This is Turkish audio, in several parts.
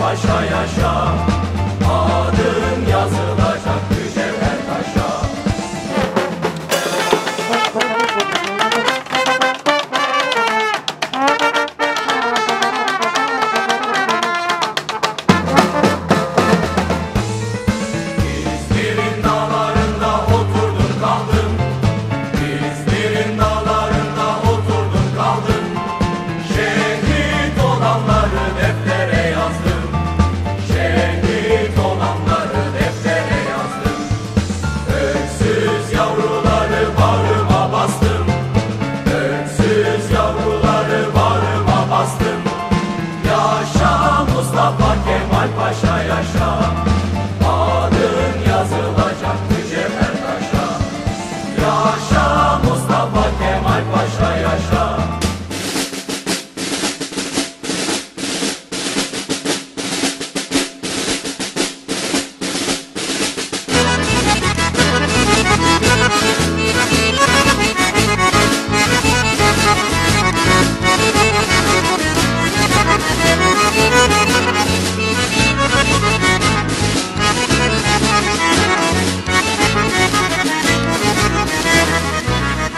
Paşa yaşa. National.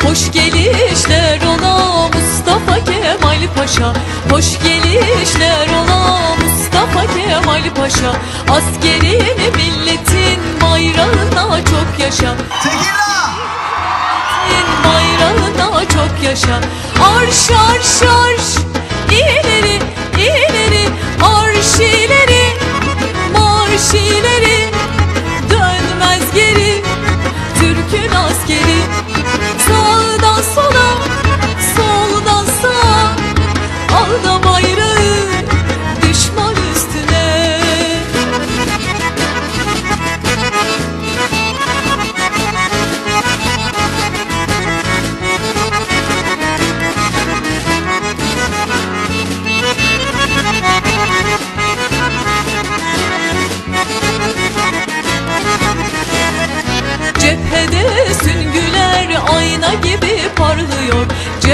Hoş gelişler ola Mustafa Kemal Paşa. Hoş gelişler ola Mustafa Kemal Paşa. Askerini milletin bayrağına çok yaşa. Tekirdağ! Bayrağına çok yaşa.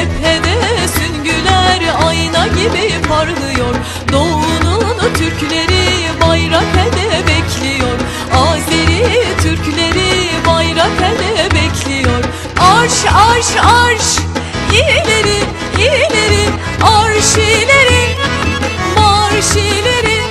Cephede süngüler ayna gibi parlıyor. Doğunun Türkleri bayrak ele bekliyor. Azeri Türkleri bayrak ele bekliyor. Arş arş arş ileri ileri arş ileri marş ileri